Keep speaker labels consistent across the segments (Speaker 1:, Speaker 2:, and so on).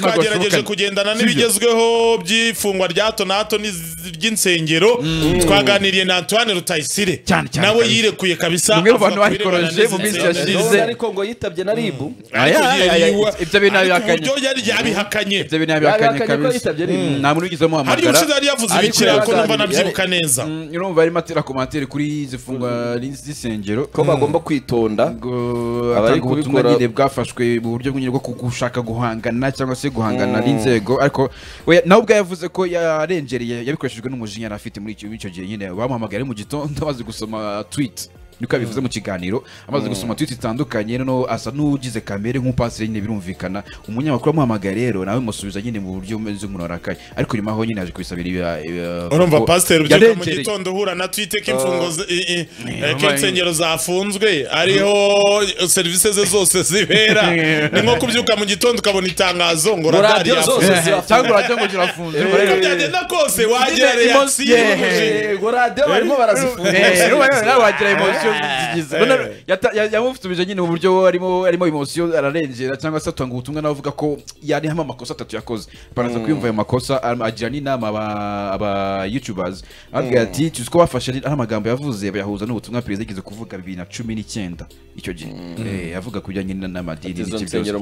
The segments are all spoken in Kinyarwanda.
Speaker 1: twagerageje kugendana n'ibigezweho by'ifungwa rya hato na hato ry'insengero. Twaganiriye na Antoine Rutayisire. Nawe yirekuye kabisa.
Speaker 2: Umwe mu bantu bayikoroje mu minsi yashize.
Speaker 3: Ariko ngo yitabye na ribu
Speaker 1: yiriwe-
Speaker 2: ibyo bintu yabihakanye.
Speaker 1: ibyo yari yabihakanye.
Speaker 2: Ibyo bintu yabihakanye kabisa. Mm, nta muntu wigeze
Speaker 1: hari
Speaker 2: amuhamagara
Speaker 1: ubushize yari yavuze ibikira ariko numva nabyibuka neza.
Speaker 2: Mm, urumva arimo atera komantere kuri izi fungwa z'isengero.
Speaker 3: Ko bagomba kwitonda. Abari kubikora-
Speaker 2: nyine bwafashwe mu buryo bw'inyungu bwo gushaka guhangana cyangwa se guhangana n'inzego. Ariko we nawe ubwo yavuze ko yarengereye yabikoreshejwe n'umujinya yari afite muri icyo gihe nyine. Bamuhamagaye mu gitondo amaze gusoma tweet. Niko bivuze mu kiganiro amaze gusoma tweet zitandukanye no asa n'ugize kamere nk'upasire nyine birumvikana. Umunyamakuru amuhamagaye rero nawe musubiza nyine mu buryo umeze nk'umuntu arakaye ariko nyuma aho nyine yaje kubisabira ibi-
Speaker 1: urumva pasiteri ubyuka mu gitondo uhura na twite k'imfungo
Speaker 2: Eh,
Speaker 1: ko insengero zafunzwe ariho serivisi ze zose zibera. Ni nko kubyuka mu gitondo ukabona itangazo ngo radari
Speaker 2: yafunze cyangwa radiyo ngo zirafunze.
Speaker 1: Uko byagenda kose wagira
Speaker 3: ngo radiyo barimo barazifunga
Speaker 2: Eh, urumva emosiyo zigize None yata- ya- nyine mu buryo arimo arimo emosiyo ararengera cyangwa se atanga ubutumwa nawe avuga ko hamwe amakosa atatu yakoze. Baraza kwiyumva ayo makosa agira n'inama aba- youtubers. Ababwira ati tuzi ko bafashe ari amagambo yavuze bayahuza n'ubutumwa perezida yigeze kuvuga bibiri na cumi n'icyenda icyo gihe. Eh, avuga ku bijyanye n'amadini n'iki byose.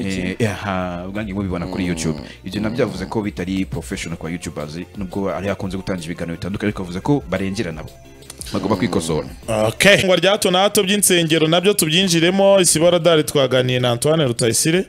Speaker 3: iki?
Speaker 2: Eh, aha ubwange mubibona kuri youtube. Ibyo nabyo yavuze ko bitari professional kwa youtubers nubwo ari hakunze gutanga ibiganiro bitandukanye ariko yavuze ko barengera nabo bagomba kwikosora.
Speaker 1: Okay. Ifungwa rya hato na hato by'insengero nabyo tubyinjiremo isibaradari twaganiye na Antoine Rutayisire.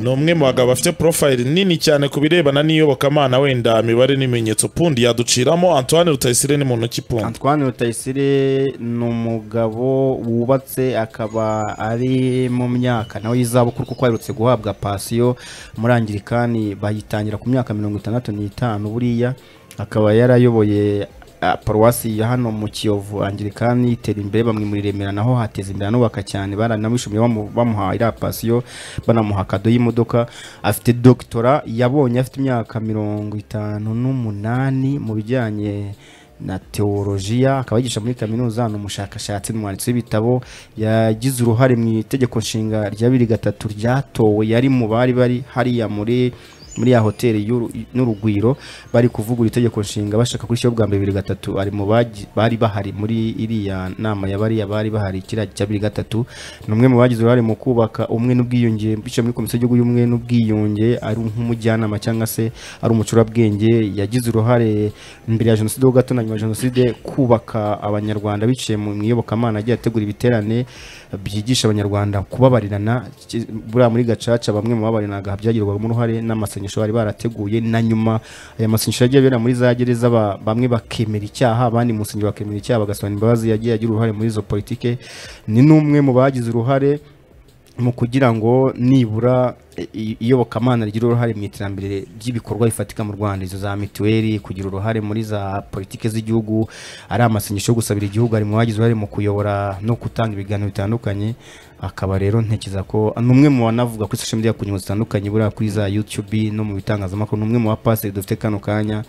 Speaker 1: Ni umwe mu bagabo bafite profile nini cyane ku birebana n'iyobokamana wenda imibare nimenyetso pundi yaduciramo. Antoine Rutayisire ni muntu ki pundi.
Speaker 4: Antoine Rutayisire ni umugabo wubatse akaba ari mu myaka nawe y'izabukuru kuko aherutse guhabwa pasiyo muri angirikani bayitangira ku myaka mirongo itandatu n'itanu buriya akaba yarayoboye paruwasi ya hano mu kiyovu angirikani itera imbere bamwe muri remera naho hateza imbere anubaka cyane baranamwishimiye bamu- bamuha iriya pasiyo banamuha kado y'imodoka afite dogitora yabonye afite imyaka mirongo itanu n'umunani mu bijyanye na teolojiya akaba yigisha muri kaminuza ni umushakashatsi n'umwanditsi w'ibitabo yagize uruhare mu itegeko nshinga rya bibiri gatatu ryatowe yari mu bari bari hariya muri muri ya hoteli n'urugwiro bari kuvugura itegeko nshinga bashaka kurishyiraho bwa mbere bibiri gatatu ari mu bari bahari muri iriya nama ya bariya bari bahari kiriya cya bibiri gatatu ni umwe mu bagize uruhare mu kubaka umwe n'ubwiyunge biciye muri komisiyo y'igihugu y'ubumwe n'ubwiyunge ari nk'umujyanama cyangwa se ari umucurabwenge yagize uruhare mbere ya jenoside ho gato na nyuma ya jenoside kubaka abanyarwanda biciye mu iyobokamana agiye ategura ibiterane byigisha abanyarwanda kubabarirana buriya muri gacaca bamwe mu babariranaga byagirwagamo uruhare n'amasengesho bari barateguye na nyuma aya masengesho yagiye abera muri za gereza ba- bamwe bakemera icyaha abandi mu nsengero bakemera icyaha bagasobanura imbabazi yagiye agira uruhare muri izo politike. Ni n'umwe mu bagize uruhare mu kugira ngo nibura i- iyobokamana rigira uruhare mu iterambere ry'ibikorwa bifatika mu Rwanda. Izo za mituweli kugira uruhare muri za politike z'igihugu ari amasengesho yo gusabira igihugu ari mu bagize uruhare mu kuyobora no gutanga ibiganiro bitandukanye. Akaba rero ntekereza ko ni umwe mu banavuga kuri social media ku nyungu zitandukanye buriya kuri za YouTube no mu bitangazamakuru ni umwe mu bapasiteri dufite kano kanya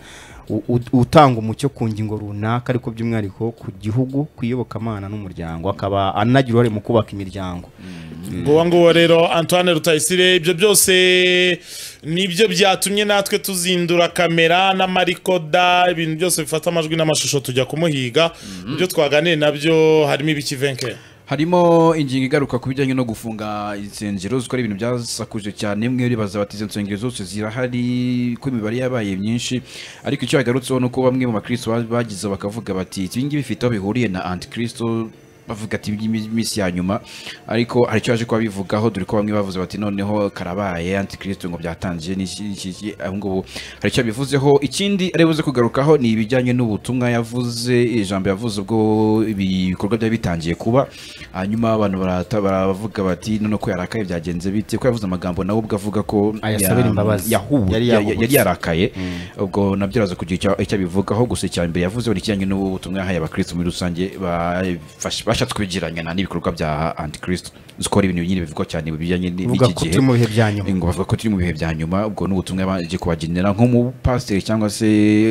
Speaker 4: utanga umucyo ku ngingo runaka ariko by'umwihariko ku gihugu ku iyobokamana n'umuryango. Akaba anagira uruhare mu kubaka imiryango.
Speaker 1: Nguwo nguwo rero Antoine Rutayisire ibyo byose ni byo byatumye natwe tuzindura kamera n'amarikoda ibintu byose bifata amajwi n'amashusho tujya kumuhiga. Ibyo twaganiriye na byo harimo ibiki venke?
Speaker 2: Harimo ingingo igaruka ku bijyanye no gufunga insengero zikora ibintu byasakuje cyane mwe ribaza bati izo nsengero zose zirahari ko imibare yabaye myinshi. Ariko icyo yagarutseho ni uko bamwe mu bakristo ba- bagize bakavuga bati ibi ngibi bifite aho bihuriye na antikristo. Bavuga ati iby'iminsi ya nyuma. Ariko hari icyo yaje kuba bivugaho dore ko bamwe bavuze bati noneho karabaye antikristo ngo byatangiye n'iki aho ngubu hari icyo yabivuzeho ikindi ari buze kugarukaho ni ibijyanye n'ubutumwa yavuze ijambo yavuze ubwo ibikorwa byari bitangiye kuba. Hanyuma abantu baravuga bati none ko yarakaye byagenze bite? Ko yavuze amagambo nawe ubwo avuga ko yahuye
Speaker 4: Yari
Speaker 2: yarakaye. Ubwo nabyo araza kugira icyo- icyo abivugaho gusa icya mbere yavuze ni ikijyanye n'ubutumwa yahaye abakristo muri rusange bafashe- bashatse kubigereranya n'ibikorwa bya antikristo zikora ibintu nyine bivugwa cyane bijyanye n'iki gihe. ngo bavuga ko turi mu bihe bya nyuma ubwo n'ubutumwa baje kubagenera nk'umupasiteri cyangwa se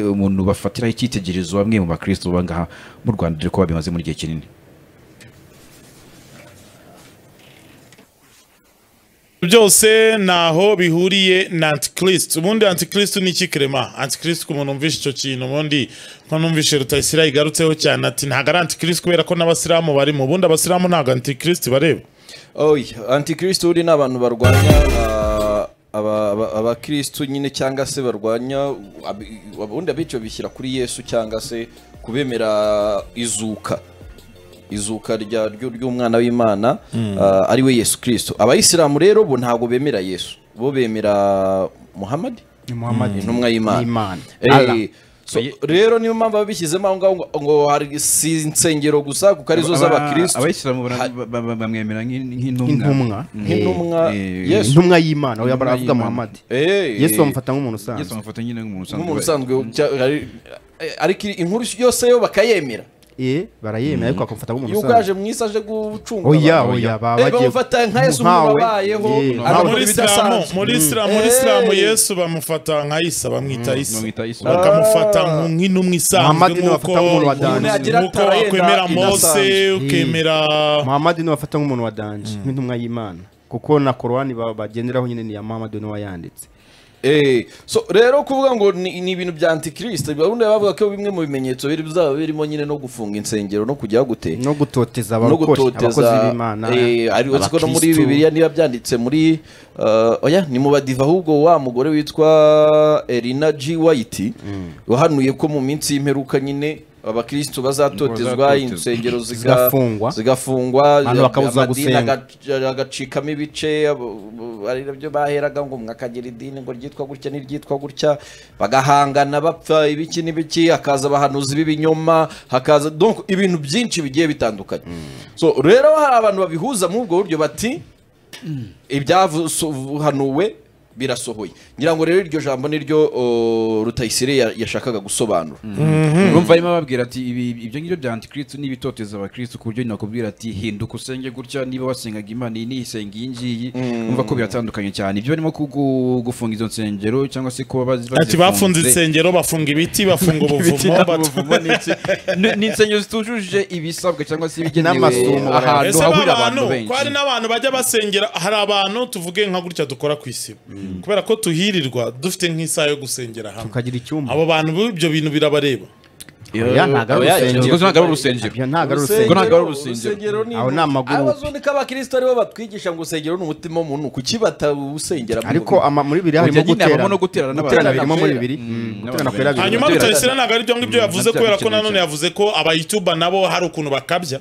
Speaker 2: umuntu bafatiraho icyitegererezo bamwe mu bakristo bangaha mu rwanda dore ko babimaze muri igihe kinini.
Speaker 1: Byose naho bihuriye na antikristo ubundi antikristo ni iki kirema antikristo ku muntu umvishe icyo kintu ubundi nko numvishe rutayisira igarutseho cyane ati ntabwo ari antikristo kubera ko n'abasilamu barimo. Ubundi abasilamu ntabwo antikristo bareba.
Speaker 3: Oya antikristo uri ni abantu barwanya ah, aba- aba- abakristo nyine cyangwa se barwanya ubundi abenshi babishyira kuri yesu cyangwa se kubemera izuka. Izuka rya- ryo- ry'umwana w'imana ah, ari we yesu kirisito abayisilamu rero bo ntabwo bemera yesu. Bo bemera muhamadi
Speaker 4: ni muhammad.
Speaker 3: Intumwa y'imana. Eh, rero niyo mpamvu babishyizemo aho ngaho ngo- ngo hari si insengero gusa kuko ari zo z'abakristo.
Speaker 2: Abayisilamu bamwemera nk'in- nk'intumwa
Speaker 4: intumwa.
Speaker 3: Nk'intumwa
Speaker 2: Eh,
Speaker 3: yesu.
Speaker 4: intumwa y'imana. Oya baravuga
Speaker 3: Eh,
Speaker 4: yesu bamufata nk'umuntu
Speaker 2: yesu
Speaker 4: usanzwe
Speaker 2: nk'umuntu usanzwe.
Speaker 3: eh, ariko inkuru yose yo bakayemera.
Speaker 4: Eh barayemera ariko bakamufata nk'umuntu
Speaker 3: yuko yaje
Speaker 4: usanzwe
Speaker 3: mu isi aje gucungura
Speaker 4: oya
Speaker 3: abantu.
Speaker 4: oya
Speaker 3: Eh,
Speaker 4: baba bagiye
Speaker 3: bamufata nka yesu
Speaker 4: nkawe.
Speaker 3: umuntu wabayeho
Speaker 4: Eh,
Speaker 3: agakora
Speaker 1: muri isilamu
Speaker 3: ibidasanzwe.
Speaker 1: muri isilamu muri
Speaker 3: Eh.
Speaker 1: isilamu yesu bamufata nka isa bamwita isa
Speaker 2: bamwita Isa.
Speaker 1: bakamufata nk- nk'intumwa isanzwe
Speaker 4: Muhammad ni we
Speaker 1: nk'uko
Speaker 4: bafata nk'umuntu wa
Speaker 3: Umuntu
Speaker 4: danje
Speaker 3: yagira
Speaker 1: nk'uko
Speaker 3: atara
Speaker 1: wakwemera
Speaker 3: yenda
Speaker 1: mose
Speaker 3: idasanzwe.
Speaker 1: ukemera
Speaker 4: muhammad ni we bafata nk'umuntu wa danje nk'intumwa y'imana kuko na korowani ba- bagenderaho nyine ni iya muhammad ni we wayanditse
Speaker 3: Eh, so rero kuvuga ngo ni, ibintu bya antikristo barundi bavuga ko bimwe mu bimenyetso biri bizaba birimo nyine no gufunga insengero no kujya gute?
Speaker 4: No gutoteza abakozi b'imana.
Speaker 3: eh, ari uretse ko no muri bibiliya niba byanditse muri uh, oya ni mu badiva ahubwo wa mugore witwa Elina G. White wahanuye ko mu minsi y'imperuka nyine abakristo bazatotezwa
Speaker 2: Bazatotezwa.
Speaker 3: insengero ziga-
Speaker 4: Zigafungwa.
Speaker 3: zigafungwa. Agacikamo ibice ari na byo baheraga ngo mwakagira idini ngo ryitwa gutya n'iryitwa gutya. Bagahangana bapfa ibiki n'ibiki hakaza abahanuzi b'ibinyoma hakaza donc ibintu byinshi bigiye bitandukanye. So rero hari abantu babihuza muri ubwo buryo bati ibyahanuwe birasohoye. Ngira ngo rero iryo jambo niryo rutayisire ya- yashakaga gusobanura.
Speaker 2: Urumva arimo ababwira ati ibi ibyo ngibyo bya antikristo n'ibitoteza abakristo ku buryo nakubwira ati hinduka usenge gutya niba wasengaga imana iyi niyisenga iyi ngiyi. Umva ko biratandukanye cyane. Ibyo barimo gufunga izo nsengero cyangwa se kuba
Speaker 1: ati bafunze insengero bafunga ibiti bafunga ubuvumo.
Speaker 2: Ni- ni insengero zitujuje ibisabwa cyangwa se ibigenewe ahantu hahurira
Speaker 1: ba
Speaker 2: abantu
Speaker 1: bantu?
Speaker 2: benshi.
Speaker 1: Ko hari n'abantu bajya basengera hari abantu tuvuge nka gutya dukora ku isibo kubera ko tuhirirwa dufite nk'isaha yo gusengera hamwe.
Speaker 4: Tukagira icyumba.
Speaker 1: Abo bantu ibyo bintu birabareba.
Speaker 4: Ntabwo ari urusengero. Aho ni amagurupe.
Speaker 3: abazundi k'abakristo ari bo batwigisha ngo urusengero ni umutima w'umuntu. Kuki batawusengera
Speaker 4: ariko ama- muri bibiri harimo guterana.
Speaker 2: guterana
Speaker 4: birimo muri bibiri
Speaker 2: Mm,
Speaker 1: hanyuma rutayisire ntabwo ari byo ngibyo yavuze kubera ko nanone yavuze ko abayituba nabo hari ukuntu bakabya.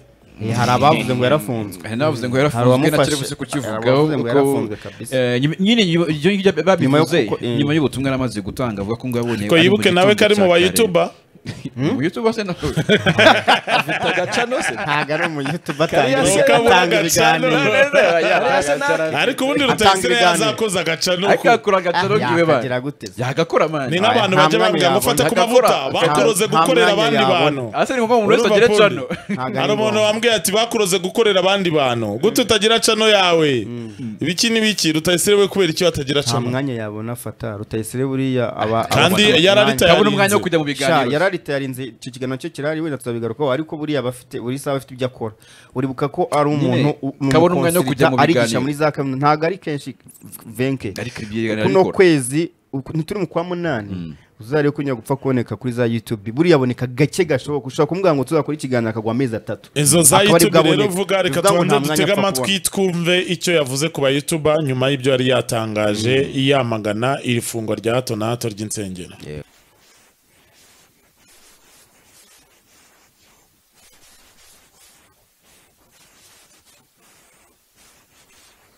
Speaker 4: Hari abavuze ngo yarafunzwe
Speaker 2: hari n'abavuze ngo
Speaker 4: Hari
Speaker 2: yarafunzwe
Speaker 4: uwamufashe.
Speaker 2: na cyo buze
Speaker 4: Hari
Speaker 2: kukivugaho
Speaker 4: abavuze ngo
Speaker 2: kuko
Speaker 4: yarafunzwe kabisa.
Speaker 2: eh, nyuma- nyine nyuma- ibyo ngibyo babivuze
Speaker 4: kuko- eh.
Speaker 2: nyuma y'ubutumwa yaramaze gutanga avuga ko ngo yabonye
Speaker 1: ko
Speaker 2: ari mu
Speaker 1: yibuke nawe
Speaker 2: gitondo
Speaker 1: ko ari mu
Speaker 2: cya kare.
Speaker 1: bayituba
Speaker 2: mu yutuba se nawe
Speaker 3: afite agacano se
Speaker 4: ntabwo ari
Speaker 3: se
Speaker 4: atanga
Speaker 1: agacano.
Speaker 4: ibiganiro
Speaker 1: ariko ubundi rutayisire yazakoze agacano ku-
Speaker 2: akakura agacaro kiwe ba yagakora mani
Speaker 1: ni nk'abantu
Speaker 4: Nta
Speaker 1: bajya
Speaker 4: mwanya
Speaker 1: bambwira ngo fata ku
Speaker 2: yabona.
Speaker 1: mavuta bakuroze
Speaker 4: Nta
Speaker 1: gukorera abandi
Speaker 4: yabona.
Speaker 1: bantu
Speaker 2: ase ni ngombwa umuntu wese agira cano
Speaker 1: hari umuntu wambwiye ati bakuroze gukorera abandi bantu gute utagira cano yawe. Ibiki n'ibiki rutayisire we kubera icyo atagira
Speaker 4: nta
Speaker 1: cano
Speaker 4: mwanya yabona afata rutayisire buriya aba
Speaker 1: kandi yararitaye
Speaker 2: ndabona umwanya wo kujya mu biganiro.
Speaker 4: Yararitaye tayarinze icyo kiganiro cyo kirari wenda tuzabigarukaho ariko buriya bafite buri saha bafite ibyo akora. Uribuka ko ari umuntu
Speaker 2: kabona umwanya wo kujya mu
Speaker 4: biganiro.
Speaker 2: Biganiro.
Speaker 4: muri za kaminuza ntabwo ari kenshi venke. Kuno kwezi ntituri mu kwa munani. Uzarebe ko gupfa kuboneka kuri za youtube. Buriya aboneka gake gashoboka. Ushobora kumubwira ngo tuzakora ikiganiro akagwa amezi atatu.
Speaker 1: Izo za youtube rero
Speaker 4: uvuga
Speaker 1: vuga reka tubanze
Speaker 4: nta
Speaker 1: dutege amatwi twumve icyo yavuze ku YouTuber nyuma y'ibyo yari yatangaje yamagana iri fungwa rya hato na hato ry'insengero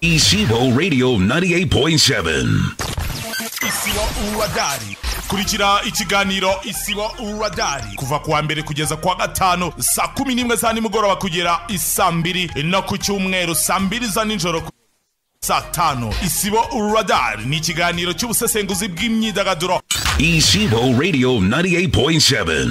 Speaker 5: Isibo Radio 98.7.
Speaker 6: isibo uradari kurikira ikiganiro isibo uradari kuva kuwa mbere kugeza kuwa gatanu saa kumi n'imwe za nimugoroba kugera isaa mbiri no ku cyumweru saa mbiri za nijoro saa tanu isibo uradari ni ikiganiro cy'ubusesenguzi bw'imyidagaduro.
Speaker 5: Isibo Radio 98.7.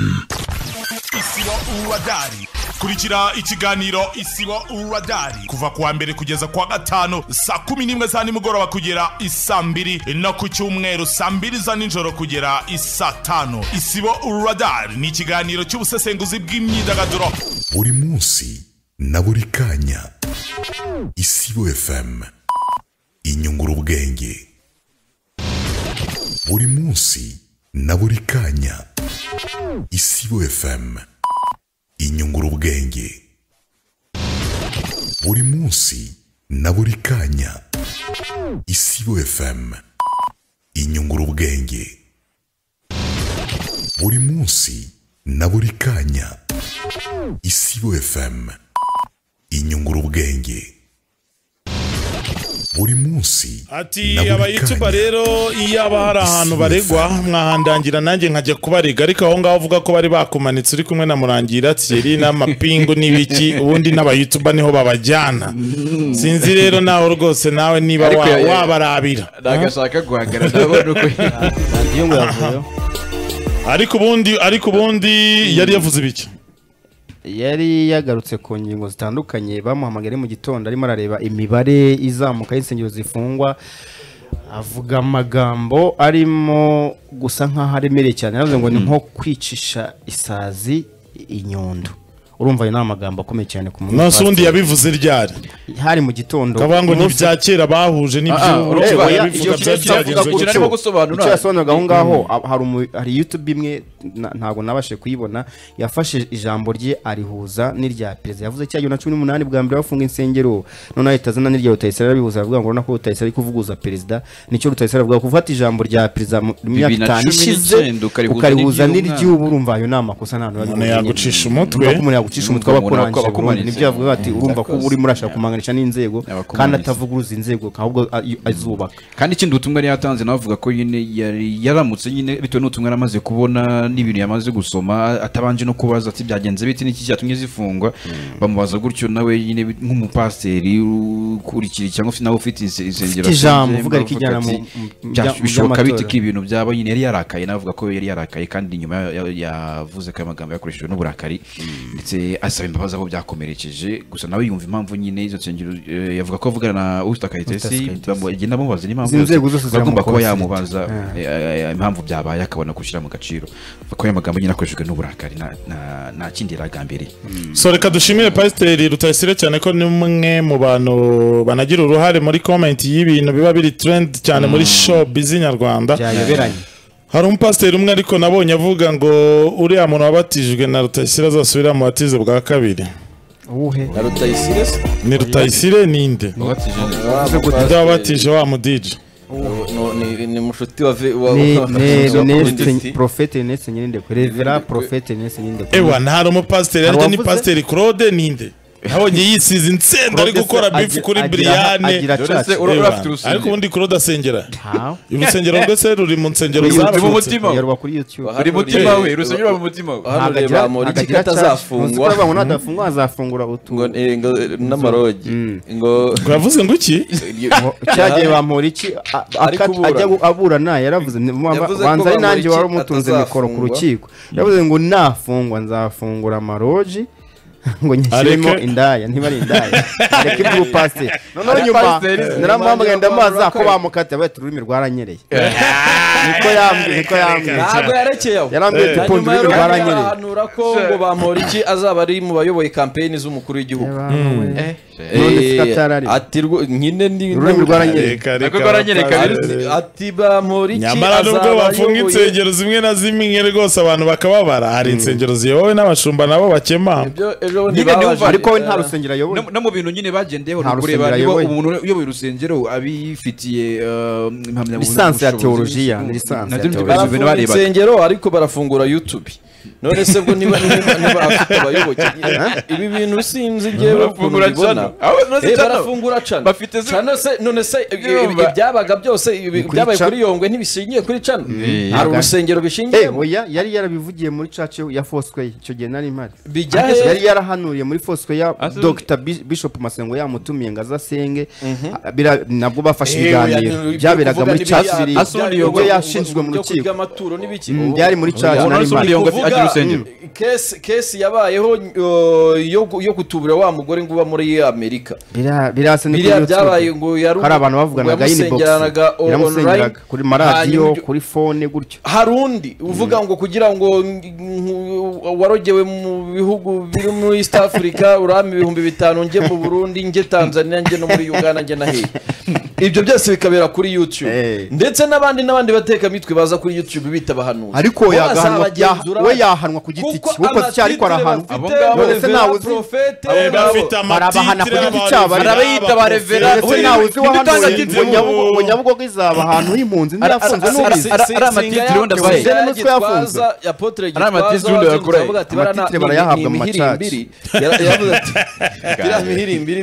Speaker 6: isibo uradari kurikira ikiganiro isibo uradari. Kuva kuwa mbere kugeza kuwa gatanu saa kumi n'imwe za nimugoroba kugera isaa mbiri no ku cyumweru saa mbiri za nijoro kugera isaa tanu. Isibo uradari ni ikiganiro cy'ubusesenguzi bw'imyidagaduro.
Speaker 7: Buri munsi na buri kanya isibo fm inyungura ubwenge. Buri munsi na buri kanya isibo fm inyungura ubwenge. Buri munsi na buri kanya. Isibo fm inyungura ubwenge. Buri munsi na buri kanya. Isibo fm inyungura ubwenge. Buri munsi
Speaker 1: ati abayituba rero iyo haba hari ahantu baregwa mwahandangira nanjye nkajya kubarega ariko aho ngaho uvuga ko bari bakumanitse uri kumwe na murangira thierry n'amapingu n'ibiki ubundi n'abayituba ni ho babajyana. Sinzi rero nawe rwose nawe niba wabarabira.
Speaker 2: Ntabwo ashaka guhagarara ndabona uko
Speaker 1: ariko ubundi ariko ubundi yari yavuze ibiki?
Speaker 4: Yari yagarutse ku ngingo zitandukanye bamuhamagaye mu gitondo arimo arareba imibare izamuka y'insengero zifungwa avuga amagambo arimo gusa nk'aho aremereye cyane yaravuze ngo ni nko kwicisha isazi inyundo urumva ayo ni amagambo akomeye cyane ku muntu
Speaker 1: ubundi
Speaker 4: w'umupasiteri.
Speaker 1: yabivuze ryari?
Speaker 4: Hari mu gitondo.
Speaker 1: Kavuga ngo ni
Speaker 4: umunsi-
Speaker 1: ibya kera bahuje n'ibyo
Speaker 2: Ah,
Speaker 4: oya,
Speaker 1: yabivuga
Speaker 2: arimo gusobanura.
Speaker 4: icyo yasobanuraga aho ngaho hari youtube imwe ntabwo nabashe kuyibona. Yafashe ijambo rye arihuza n'irya perezida. Yavuze cya na cumi n'umunani bwa mbere bafunga insengero. Noneho ahita azana n'irya rutayisire arabihuza aravuga ngo urabona ko rutayisire ari kuvuguza perezida. Nicyo rutayisire avuga gufata ijambo rya perezida mu myaka itanu ishize
Speaker 2: ukarihuza
Speaker 4: n'iry'ubu urumva ayo ni amakosa nta hantu
Speaker 1: Umuntu yagucisha umutwe.
Speaker 4: Umuntu yagucisha umutwe
Speaker 2: abakumanitse.
Speaker 4: Burundi ni byo yavuga ati urumva ko urimo urashaka kumanganisha n'inzego kandi atavuguruza inzego ahubwo azubaka.
Speaker 2: Kandi ikindi ubutumwa yari yatanze nawe avuga ko nyine yaramutse nyine bitewe n'ubutumwa yari amaze kubona n'ibintu yamaze gusoma atabanje no kubaza ati byagenze bite n'iki cyatumye zifungwa? Bamubaza gutyo nawe nyine nk'umupasiteri ukurikira cyangwa ufite nawe ufite insengero
Speaker 4: ijambo, uvuga ariko ijyana mu- mu-
Speaker 2: "Bya-
Speaker 4: bya- mu
Speaker 2: bishoboka bite ko ibintu byaba nyine? Yari yarakaye navuga ko yari yarakaye kandi nyuma ya- ya- yavuze ko ayo magambo yakoreshejwe n'uburakari ndetse asaba imbabazi aho byakomerekeje. Gusa nawe yumva impamvu nyine izo nsengero eh, yavuga ko avugana na Usta Kayitesi.
Speaker 4: Kayitesi.
Speaker 2: bamu- agenda amubaza n'impamvu
Speaker 4: Izi zose
Speaker 2: agomba kuba yamubaza eh, eh, impamvu byabaye akabona gushyira mu gaciro ko ayo magambo nyine akoreshejwe n'uburakari nta- kindi yari agambiriye
Speaker 1: so reka dushimire pasiteri rutayisire cyane ko ni umwe mu bantu banagira uruhare muri komenti y'ibintu biba biri trend cyane muri show bizi nyarwanda.
Speaker 4: Byayoberanye.
Speaker 1: Hari umupasiteri umwe ariko nabonye avuga ngo uriya muntu wabatijwe na rutayisire azasubira mu batize bwa kabiri. Ni rutayisire ninde nde? Wabatije wa mudije
Speaker 3: ni- mushuti wa
Speaker 4: profete Ernest Nyirindekwe revera profete Ernest Nyirindekwe
Speaker 1: ewa ntari umupasiteri ariko ni pasiteri claude ninde nabonye yisize insenda ari gukora bifu kuri
Speaker 2: urusengero.
Speaker 1: ariko ubundi claude asengera.
Speaker 4: How?
Speaker 1: urusengero rwe se ruri mu nsengero zavutse
Speaker 4: YouTube.
Speaker 2: mutima we. Urusengero rwa mu mutima we.
Speaker 3: Hano Bamporiki ko atazafungwa
Speaker 4: ngo nadafungwa azafungura utu
Speaker 3: ngo eh, ngo n'amarogi. Ngo
Speaker 1: ngo yavuze ngo iki
Speaker 4: cyagiye bamporiki
Speaker 3: Ari kuburana.
Speaker 4: ajya aburana yaravuze banza ari nanjye wari umutunze mikoro ku rukiko. Yavuze ngo nafungwa nzafungura amaroji ngo nyishyiremo
Speaker 1: Areke.
Speaker 4: indaya niba ari indaya areke iby'ubupasiteri noneho
Speaker 2: Ari
Speaker 4: nyuma.
Speaker 2: pasiteri.
Speaker 4: naramuhamagaye ndamubaza ko bamukatiye abaye ururimi rwaranyereye. Niko yambwiye niko yambwiye.
Speaker 3: Ntabwo yarekeye aho.
Speaker 4: Yarambwiye ati
Speaker 3: hanyuma
Speaker 4: punda ururimi rwaranyereye.
Speaker 3: ahanura ko ngo Bamporiki azaba ari mu bayoboye kampeni z'umukuru w'igihugu. Eh,
Speaker 4: katarari
Speaker 3: ati nyine ndi
Speaker 4: ururimi
Speaker 2: rwaranyereka
Speaker 3: ati Bamporiki
Speaker 1: nyamara nubwo bafunga insengero zimwe na zimwe rwose abantu bakababara hari insengero ziyobowe n'abashumba nabo bakema
Speaker 4: Ariko we nta rusengero ayoboye
Speaker 2: no mu bintu nyine bagendeyeho
Speaker 4: Nta
Speaker 2: ni ukureba
Speaker 4: rusengero
Speaker 2: niba
Speaker 4: ayoboye.
Speaker 2: umuntu uyoboye urusengero abifitiye eh, impamyabumenyi
Speaker 4: Lisansi ya teolojiya, lisansi ya teolojiya.
Speaker 2: barebaga.
Speaker 3: insengero ariko barafungura youtube none se bwo niba niba niba afite abayoboke. Ibi bintu sinzi ngewe ukuntu
Speaker 2: Barafungura
Speaker 3: mbibona
Speaker 2: channel. Aho none se
Speaker 3: Eh,
Speaker 2: channel.
Speaker 3: barafungura cana
Speaker 2: Bafite se-
Speaker 3: cana se none se ibi- ibi-
Speaker 2: Yumva.
Speaker 3: ibyabaga byose ibi-
Speaker 4: kuri
Speaker 3: byabaye
Speaker 4: cha-
Speaker 3: kuri yongwe ntibishingiye kuri cana
Speaker 2: Eh,
Speaker 3: hari
Speaker 4: aga-
Speaker 3: urusengero
Speaker 4: Eh,
Speaker 3: bishingiye
Speaker 4: oya yari yarabivugiye muri church ya Foursquare icyo gihe nari mpari.
Speaker 3: Bijya
Speaker 4: Ageze-
Speaker 3: he
Speaker 4: yari yarahanuriye muri Foursquare ya
Speaker 2: Ase-
Speaker 4: Dr. Bi- Bishop Masengo yamutumiye ngo azasenge Ah, bira- nabwo bafashe
Speaker 3: Eh, oya,
Speaker 4: ibiganiro.
Speaker 3: ni-
Speaker 4: byaberaga
Speaker 3: kuvuga
Speaker 4: muri
Speaker 3: n'ibiriya-
Speaker 4: church biri
Speaker 2: Asundi
Speaker 3: bya-
Speaker 2: Yongwe.
Speaker 4: Ubwo yashinjwe mu
Speaker 3: byo
Speaker 4: rukiko.
Speaker 3: kurya amaturo n'ibiki?
Speaker 4: Mm, byari muri church
Speaker 2: Ubu
Speaker 4: nari
Speaker 2: none se ubundi
Speaker 4: mpari.
Speaker 2: Yongwe.
Speaker 3: Kuvuga-
Speaker 2: agira rusengero
Speaker 3: kesi yabayeho yo gu- yo gutubura wa mugore ngo uba muri amerika.
Speaker 4: Biriya- biriya
Speaker 3: byabaye ngo
Speaker 4: hari abantu bavuganaga
Speaker 3: online,
Speaker 4: yaramusengeraga kuri maradiyo kuri fone gutyo.
Speaker 3: hari undi uvuga ngo kugira ngo ng- warogewe mu bihugu biri muri east africa urame ibihumbi bitanu njye mu burundi njye tanzania njye no muri uganda njye na hehe ibyo byose bikabera kuri youtube.
Speaker 4: Eh.
Speaker 3: ndetse n'abandi n'abandi batekamitwe baza kuri youtube bita abahanuzi
Speaker 4: ariko yagahanwa we yahanwa ku giti cye kuko si ariko arahanwa
Speaker 3: amatitire
Speaker 2: Abo
Speaker 3: bafite,
Speaker 2: ngabo
Speaker 3: ngo
Speaker 4: se
Speaker 3: Reverend
Speaker 4: ntawe uzi.
Speaker 1: Eh,
Speaker 4: barabahana ku giti cyabo,
Speaker 1: bari
Speaker 3: barabita ba Reverend.
Speaker 4: ese
Speaker 3: Buri-
Speaker 4: ntawe uzi wahanuye ngo Nyabugogo- izaba ahantu h'impunzi
Speaker 2: Ara-
Speaker 4: ntiyafunze
Speaker 2: ara-
Speaker 4: n'ubizi
Speaker 2: ari amatitire
Speaker 4: N'umutwe yafunze.
Speaker 3: Gitwaza, Apotre
Speaker 2: Ari amatitire
Speaker 3: wazinze
Speaker 2: yakoreye.
Speaker 3: avuga ati, "Bariya
Speaker 4: Amatitire barayahabwa mu
Speaker 3: imihirimbiri." Yara- yaravuze ati biriya mihirimbiri